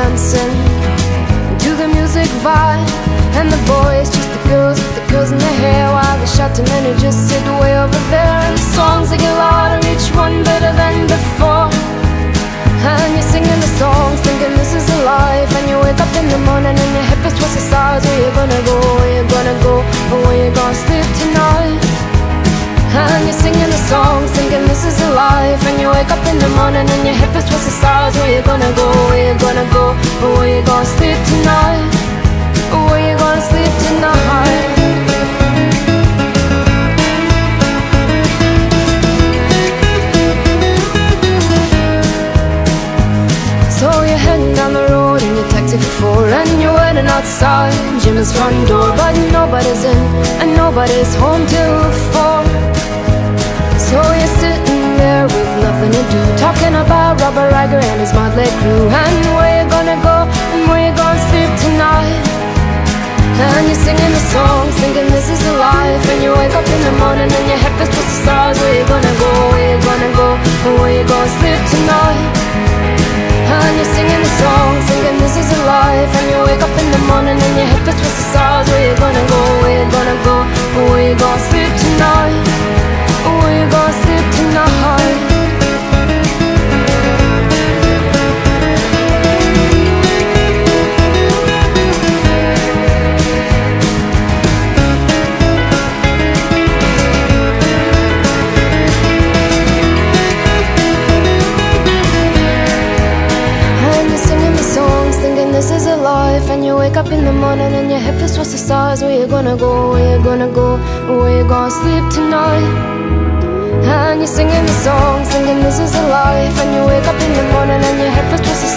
dancing To the music vibe. And the boys, just the girls with the girls in their hair While the shouting men who just sit way over there. And the songs, they get louder, each one better than before. And you're singing the songs, thinking this is a life. And you wake up in the morning and your hip is twisted sides Where you gonna go, where you gonna go Or where you gonna sleep tonight? And you're singing the songs, thinking this is a life. And you wake up in the morning and your hip is twisted sides outside Jimmy's front door But nobody's in and nobody's home till four. So you're sitting there with nothing to do Talking about Robert Riger and his motley crew. And where you gonna go? And where you gonna sleep tonight? And you're singing the songs thinking this is a life. And you wake up in the morning and your head feels twisted stars. Where you gonna go, where you gonna go? Where you your head stars Where you gonna this is a life And you wake up in the morning and your head feels towards the stars. Where you gonna go, where you gonna go? Where you gonna sleep tonight? And you're singing the songs, thinking this is a life And you wake up in the morning and your head feels towards the